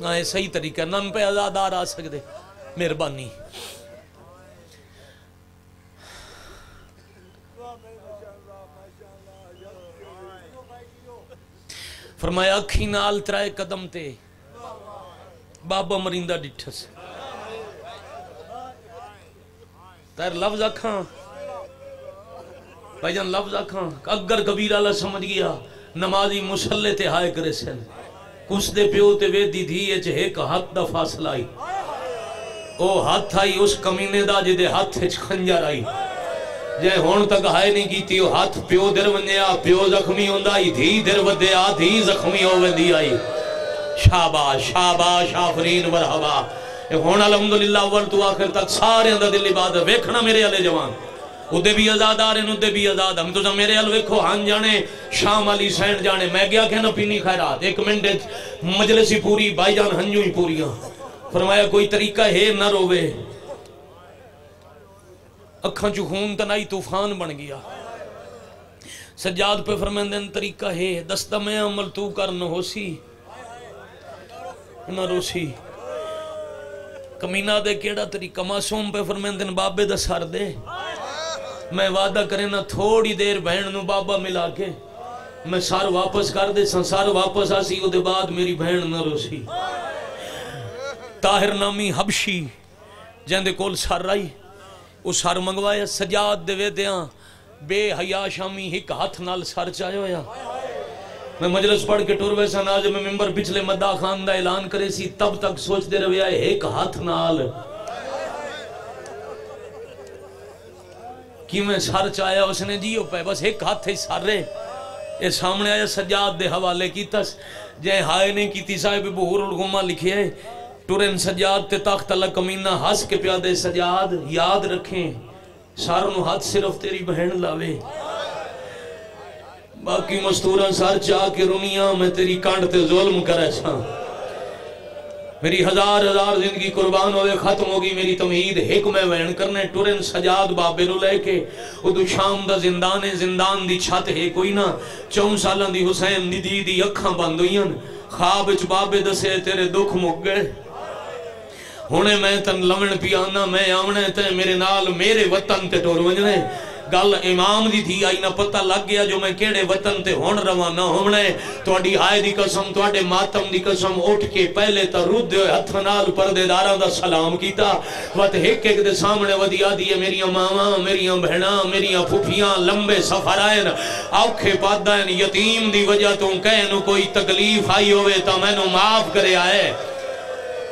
نہ یہ صحیح طریقہ نم پہ ازادار آ سکتے مہربانی۔ فرمایا اکھی نال ترائے قدم تے۔ بابا مرندہ ڈٹھس تیر لفظ اکھاں بھائی جان لفظ اکھاں اگر کبیر اللہ سمجھ گیا نمازی مسلح تے ہائے کرے سن کس دے پیو تے وے دی دھی اچ ایک ہاتھ دا فاصلہ آئی او ہاتھ آئی اس کمینے دا جدے ہاتھ اچ خنجر آئی جے ہون تک ہائے نہیں کیتی او ہاتھ پیو در ونیا پیو زخمی ہوندا آئی دھی در ودیا دھی زخمی ہو وندی آئی شاباش شاباش، آفرین، مرحبا۔ ہون الحمدللہ اول تو آخر تک سارے اندر دل عبادت، ویکھنا میرے علی جوان۔ ادھے بھی ازاد آ رہے ہیں ادھے بھی ازاد ہم تو میرے حل ویکھو، ہن جانے، شام علی سینڈ جانے۔ میں گیا کہ نہ پینی خیرات۔ ایک منٹ مجلسی پوری بائی جان ہنجو ہی پوریاں۔ فرمایا کوئی طریقہ ہے نہ روے اکھاں چو خون تنائی طوفان بن گیا۔ سجاد پہ فرمین فرمیندن طریقہ ہے۔ دستہ میں عمل تو کر ہو سی نہ رو سی کمینہ دے کیڑا طریقہ معصوم پہ فرمیندن بابے دا سر دے میں وعدہ کریں نا تھوڑی دیر بہن نو بابا ملا کے میں سار واپس کر دے سن سار واپس آسی او دے بعد میری بہن نہ روسی طاہر نامی حبشی جہاں دے کول سار رائی او سار منگوایا سجاد دے وے دیاں بے حیا شامی ہک ہاتھ نال سار چاہے ہویا میں مجلس پڑھ کے ٹور ویسا ناز میں ممبر پچھلے مدہ خان دا اعلان کرے سی، تب تک سوچ دے رویا ہے ایک ہاتھ نال۔ کی میں سر چایا اس نے جیو پہ بس ایک ہاتھ ہی سر رہے۔ اے سامنے آیا سجاد دے حوالے کی تس جائے ہائے نے کی صاحب بہور الغمہ لکھے ہے۔ ٹورن سجاد تے تخت اللہ کمینہ ہس کے پیادے سجاد، یاد رکھیں۔ سارنو ہاتھ صرف تیری بہن لاوے۔ باقی مستورہ سار چاہ کے رنیاں میں تیری کانڈ تے ظلم کرے چھاں۔ میری ہزار ہزار زندگی قربان ہوئے، ختم ہوگی میری تمہید حکمہ وین کرنے ٹورن سجاد بابے رو لے کے۔ ادو شام دا زندان زندان دی چھت ہے کوئی نہ۔ چون سالان دی حسین دی دی دی اکھاں بندوئیں خواب اچ بابے دسے، تیرے دکھ مک گئے۔ ہونے میں تن لمن پیانا میں آمنے تے میرے نال میرے وطن تے ٹور ونجنے۔ گل امام دی تھی، آئی نہ پتہ لگ گیا جو میں کیڑے وطن تے ہون روانہ ہونے توڑی آئے دی قسم توڑے ماتم دی قسم، اٹھ کے پہلے تا رود دے ہتھنال پردے داران دا سلام کیتا۔ وقت ایک ایک دے سامنے ودیا دیئے میری ماما میری بہنا میری پھوپیاں لمبے سفر آئین آوکھے پادائن یتیم دی وجہ تو کہنو کوئی تکلیف آئی ہوئے تا میں نو معاف کرے آئے۔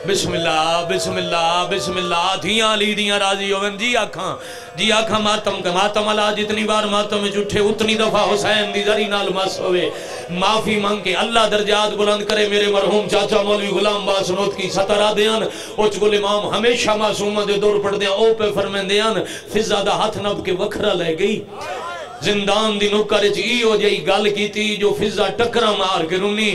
بسم اللہ بسم اللہ بسم اللہ دھیاں لی دیاں راضی ہوئن جی آکھاں جی آکھاں ماتم کا ماتم اللہ جتنی بار ماتم میں جھٹھے اتنی دفعہ حسین دی ذری نال مس ہوئے معافی مانگ کے اللہ درجات بلند کرے میرے مرحوم چاچا مولوی غلام باسنوت کی سترہ دیان اچھ گل امام ہمیشہ معصومہ دے دور پڑھ دیاں او پہ فرمین دیاں فضا دا ہاتھ نب کے وکھرہ لے گئی زندان دی نکر جی ہو جائی گل کی تھی جو فضا ٹکرا مار کے رونی۔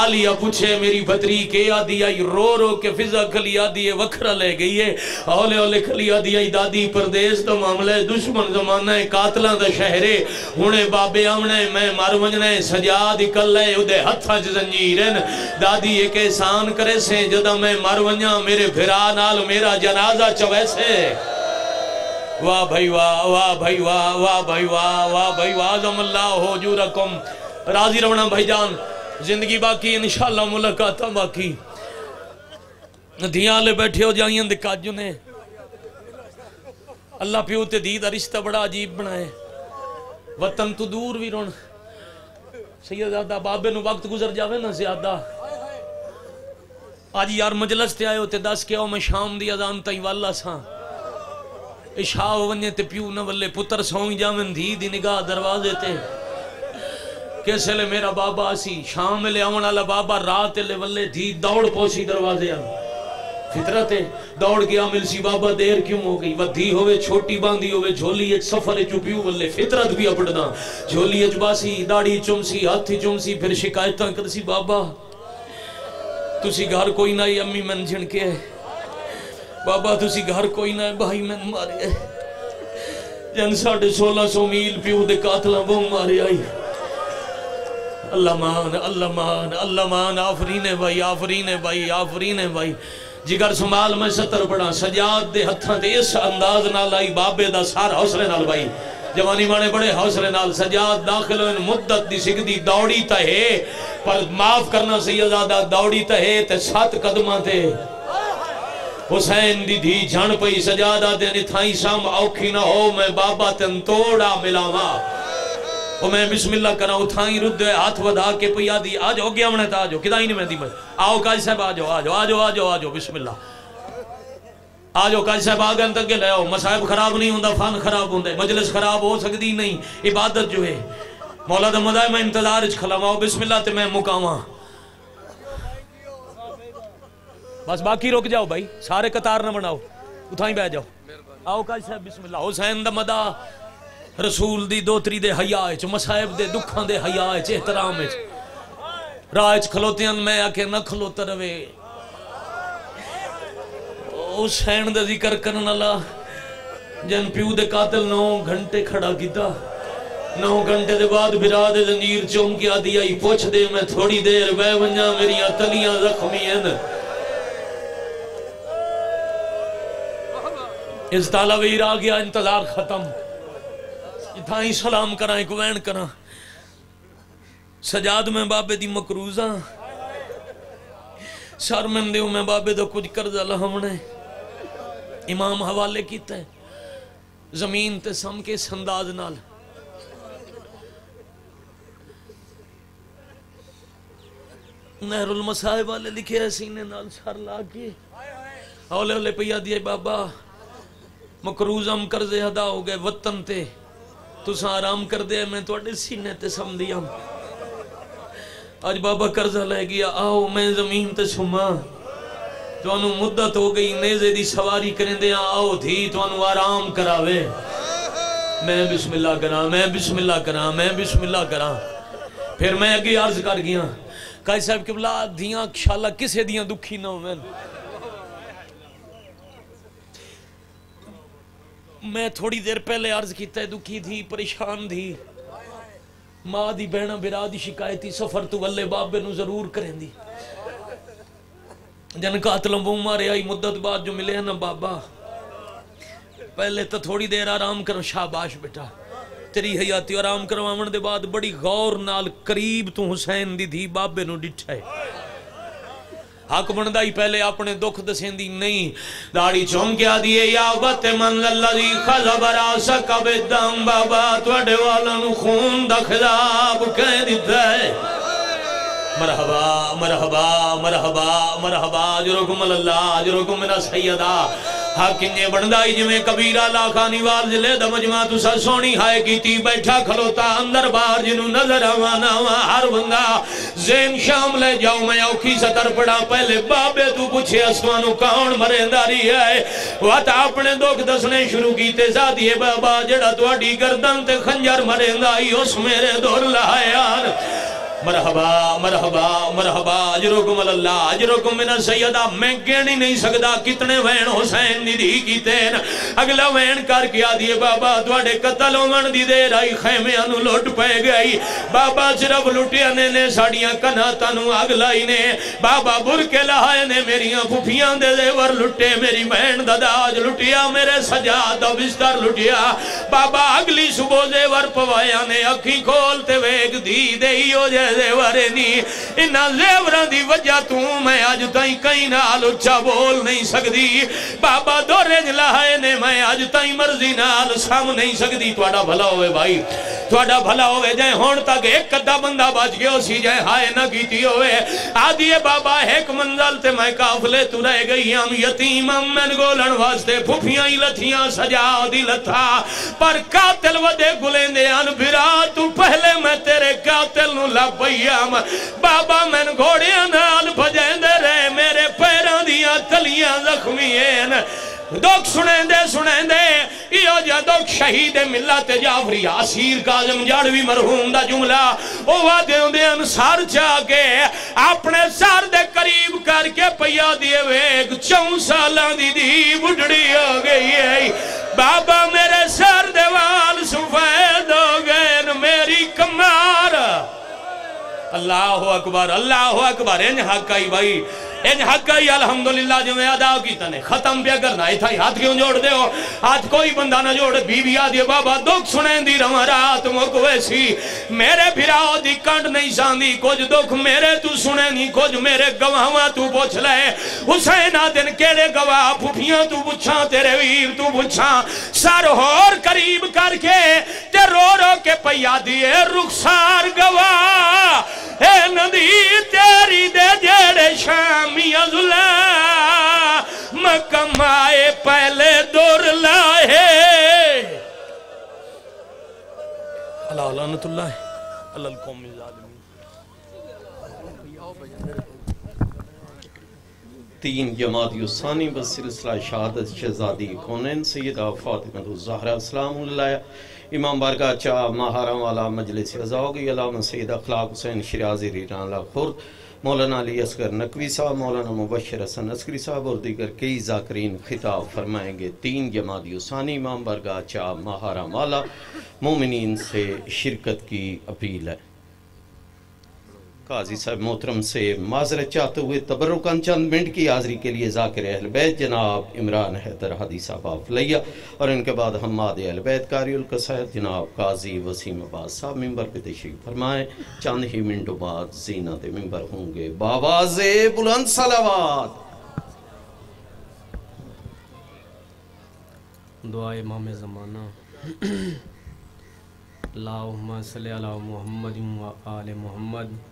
آلیا پوچھے، میری بطری کے آدھی آئی؟ رو رو کے فضا کھلی آدھی ہے وکھرا لے گئی ہے اولے اولے کھلی آدھی آئی۔ دادی پردیس تو معاملہ دشمن زمانہ ہے قاتلان دا شہرے ہونے بابے آمنے میں مار ونجنے سجا دی کل لے ادھے ہتھا چھ زنجیرن دادی ایک احسان کرے سے جدہ میں مار ونجا میرے بھرا نال میرا جنازہ چویسے۔ واہ بھائی واہ واہ بھائی واہ واہ بھائی واہ واہ بھائی واہ، عظم اللہ ہو جو رکم راضی رونا بھائی جان، زندگی باقی، انشاءاللہ ملکاتا باقی۔ دھیاں لے بیٹھے ہو جائیں دکھا جو نے۔ اللہ پیو تے دید رشتہ بڑا عجیب بنائے۔ وطن تو دور بھی رون سیدہ بابے نو وقت گزر جاوے نا زیادہ۔ آج یار مجلس تے آئے ہوتے دس کے آؤ میں شام دی ازان تائیں والا ساں۔ اشاہ ونجے تے پیو نہ ولے پتر سونگ جامن دھی دی نگاہ دروازے تے۔ کیسے لے میرا بابا سی شام لے آون والا بابا، رات لے ولے دھی دوڑ پوسی دروازے آن۔ فطرت ہے، دوڑ گیا مل سی بابا دیر کیوں ہو گئی؟ ودھی ہوئے، چھوٹی باندھی ہوئے، جھولی ایک سفر چوپیو ولے فطرت بھی اپڑنا۔ جھولی ایک باسی داڑی چمسی ہاتھی چمسی پھر شکایتاں کرسی بابا۔ تسی گھر کوئی نہ امی من جھن کے۔ ہے بابا تسی گھر کوئی نہ بھائی میں مارے جن ساڑھے سولہ سو میل پیو دے قاتلہ وہ مارے آئی اللہ مان اللہ مان اللہ مان آفرین بھائی آفرین بھائی آفرین بھائی جگر سمال میں ستر پڑا سجاد دے ہتھاں دے اس انداز نال آئی بابے دا سار حوصلے نال بھائی جوانی مانے بڑے حوصلے نال سجاد داخل ہوئے مدت دی سکھ دوڑی تا ہے پر معاف کرنا سیدادہ دوڑی تا ہے تے سات قدمہ تے حسین دی دھی جھن پئی سجادہ دے تھائی سام اوکھی نہ ہو، میں بابا تن توڑا ملاوا۔ او میں بسم اللہ کرا اتھائی رد ہاتھ ودا کے پئی آدھی آج ہو گیا منہ تا آجو کدا ہی نہیں میں دی میں آؤ کاج صاحب، آجو آجو آجو آجو آجو بسم اللہ آجو، کاج صاحب آگن تک لے آؤ۔ مسائب خراب نہیں ہوندہ فان خراب ہوندہ مجلس خراب ہو سکتی نہیں، عبادت جو ہے۔ مولا دا مدائے میں انتظار اچھ کھلا بسم اللہ تے میں مکاواں۔ بس باقی روک جاؤ بھائی سارے قطار نہ بناؤ اتھائیں بہ جاؤ۔ آؤ کاج صاحب بسم اللہ۔ حسین دا مدا رسول دی دوتری دے حیاء چ مسائب دے دکھاں دے حیاء چ احترام چ راہ چ کھلوتے ہیں میں آکے نہ کھلوتا روے حسین دا ذکر کرن اللہ جن پیو دے قاتل نو گھنٹے کھڑا کیتا۔ نو گھنٹے دے بعد بھرا دے زنجیر چوم کیا دیا ہی پوچھ دے میں تھوڑی دیر بے ونجا میری تلیاں زخمی ہیں اس تالا ویر آ گیا، انتظار ختم۔ اتھائی سلام کرائیں ایک وین کرائیں سجاد میں بابے دی مکروزاں شرمن دیو میں بابے دو کچھ کرد اللہ ہم نے امام حوالے کیتا ہے۔ زمین تے سم کے سنداز نال۔ نہر المصائب والے لکھے ہے سینے نال سر لا کے۔ اولے اولے پیا دیے بابا۔ مکروزم کرزے ادا ہو گئے وطن تے تسا آرام کر دے میں توڑے سینے تے سمدیاں آج بابا قرضہ لے گیا آؤ میں زمین تے سما تو انو مدت ہو گئی نیزے دی سواری کریں دے آؤ تھی تو انو آرام کراوے میں بسم اللہ کرا میں بسم اللہ کرا میں بسم اللہ کرا پھر میں اگے عرض کر گیا کہا صاحب قبلہ دیاں شاءاللہ کسے دیاں دکھی نہ ہو میں تھوڑی دیر پہلے عرض کیتا ہے، دکھی تھی، پریشان تھی۔ ماں دی بہنا برا دی شکایتی سفر تو والے بابے نو ضرور کریں دی۔ جن قاتل وہ مارے آئی مدت بعد جو ملے ہیں نا بابا، پہلے تو تھوڑی دیر آرام کرو، شاباش بیٹا۔ تیری حیاتی آرام کروامن دے بعد بڑی غور نال قریب تو حسین دی تھی بابے نو ڈٹھا ہے۔ حق بندا ہی پہلے اپنے دکھ دسیندی نہیں۔ داڑی چون کیا دیئے، یا بت من اللہ دی خضب راسا کب دم بابا تواڈے والوں نو خون دا خضاب کہہ دیتا ہے۔ مرحبا مرحبا مرحبا مرحبا جو رکم اللہ جو رکم میرا سیدہ حق انجے بندائی جو میں کبیرہ لاکھانی والد لے دا مجمع تو سونی ہائے کی تی بیٹھا کھلوتا اندر بار جنو نظر آوانا آوا ہر بندہ زین شام لے جاؤ میں اوکھی ستر پڑا پہلے بابے تو پوچھے اسوانو کون مرنداری ہے؟ واتا اپنے دوک دسنے شروع کی تے زادیے بابا جڑا تو اڈی گردن تے خنجر مرندائی اس میرے دور لائے یار۔ مرحبا مرحبا مرحبا، اجرکم اللہ، اجرکم من سیدہ میں گیڑی نہیں سکتا کتنے وین حسین دی دی کی تین، اگلا وین کر کیا دیئے، بابا دوڑے قتل من دی دے رائی خیمے انو لوٹ پہ گئی، بابا صرف لٹیا نے نے ساڑیاں کنا تنو اگلائی نے، بابا بر کے لہائے نے میریاں پھوپیاں دے دے ور لٹے، میری وین داداج لٹیا، میرے سجاد بستر لٹیا، بابا اگلی صبح دے ور پوایا نے اکھی کھولتے ویگ دی دے ہی ہو جائے زیورے نی انہا زیوران دی وجہ تو میں آج تائیں کئی نال اچھا بول نہیں سکتی بابا دو رج لہائے نے میں آج تائیں مرضی نال سام نہیں سکتی توڑا بھلا ہوئے بھائی توڑا بھلا ہوئے جائے ہون تک ایک قدہ بندہ بچ گئے اسی جائے ہائے نہ کیتی ہوئے۔ آدھیے بابا ایک منزل تے میں کافلے تو رہ گئی ہم یتیم ہم من گولن واسطے پھوپیاں ہی لتھیاں، سجا دی لتھا۔ پر قاتل ودے گلیں دے ان بھرا تو پہلے میں تیرے قاتل نو لب پیام بابا میں گھوڑیاں نال بھجیں دے رہے میرے پیران دیا تلیاں زخمی ہیں دوک سنیں دے سنیں دے یہ جا دوک شہید ملت جعفری آسیر کازم جاڑوی مرحوم دا جملہ او وعدے ہوں دے انسار چاہ کے اپنے سار دے قریب کر کے پیا دیے وے ایک چون سالان دی دی بڑھڑی ہو گئی ہے بابا میرے سر دے وال سفید ہو گئے میری کمار اللہ اکبر اللہ اکبر، ان حق آئی بھائی، ان حق آئی الحمدللہ جو میں ادا کی تنے ختم پہ کرنا ہے تھا ہاتھ کیوں جوڑ دے ہو؟ آج کوئی بندہ نہ جوڑ بی بی آدھی بابا دکھ سنیں دی رہا رات مکویسی میرے بھراؤ دی کنڈ نہیں ساندی کچھ دکھ میرے تو سنیں نہیں کچھ میرے گواہاں تو پوچھ لے۔ حسین آدن کیڑے گواہ پھوپیاں تو پوچھاں، تیرے ویر تو پوچھاں۔ سر ہور قریب کر کے تے رو رو کے پیا دیے رخسار لعنت اللہ. علی القوم الظالمین. تین جماعت یوسانی بس سلسلہ شہادت شہزادی کونین، سیدہ فاطمہ الزہرہ السلام اللہ امام بارگاہ چاہ مہارا والا مجلس رضا ہوگی علامہ سید اخلاق حسین شرازی ریران اللہ خورد مولانا علی اسکر نقوی صاحب، مولانا مبشر حسن اسکری صاحب، اور دیگر کئی ذاکرین خطاب فرمائیں گے۔ تین جماعت یوسانی امام، برگاہ چاہ مہارا والا مومنین سے شرکت کی اپیل ہے۔ قاضی صاحب محترم سے معذرت چاہتے ہوئے تبرکان چند منٹ کی حاضری کے لیے ذاکر اہل بیت جناب عمران حیدر حدیث صاحب لیا اور ان کے بعد حماد اہل بیت کاری القصید جناب قاضی وسیم عباس صاحب ممبر پہ تشریف فرمائیں۔ چند ہی منٹوں بعد زینت ممبر ہوں گے باواز بلند صلوات۔ دعا امام زمانہ۔ <clears throat> اللہم صلی علی محمد و آل محمد۔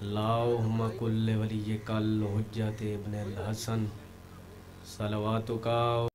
اللہم کل ولی کل حجت ابن الحسن صلواتکا